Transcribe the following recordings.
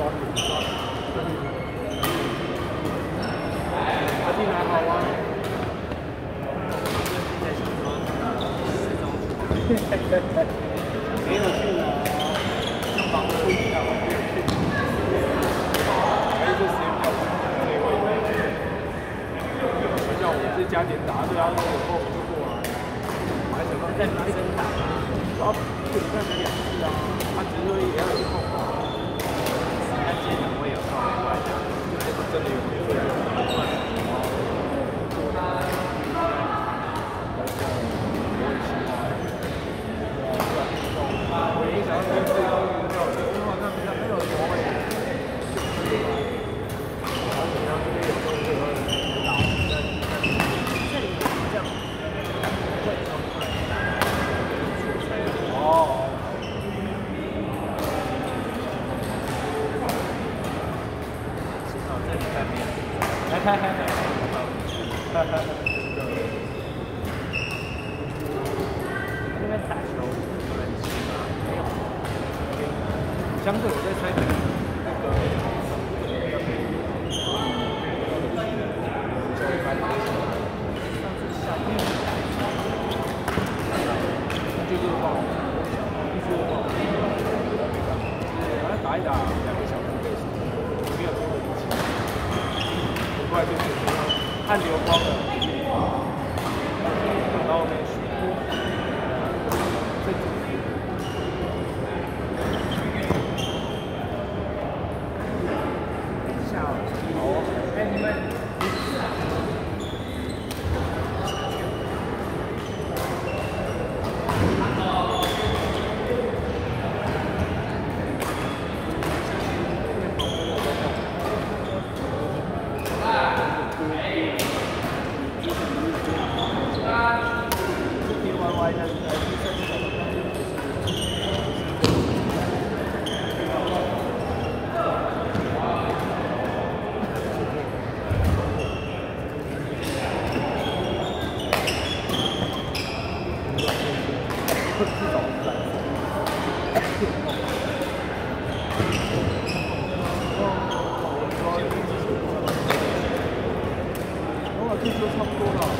我好像现在想说，我始终没有去。我上班的。会议，干？还是时间比较短，所。叫我是嘉年达？对啊，我有时候我就过来，还想说在哪里？然后。哈哈哈哈哈！哈哈，那边打球有人骑吗？没有，相对我在猜。按流光的。然后我们差不多了。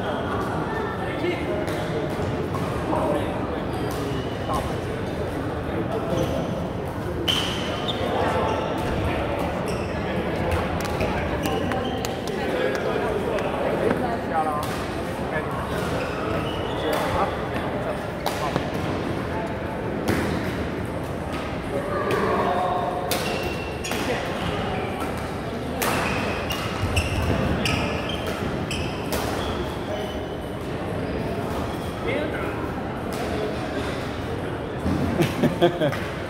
fuel. Pedro!